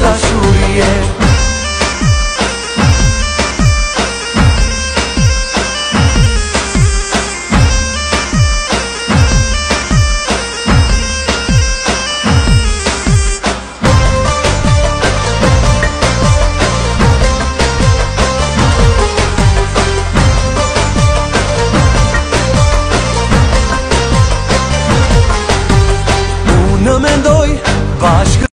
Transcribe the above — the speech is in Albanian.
La surie No me doy pa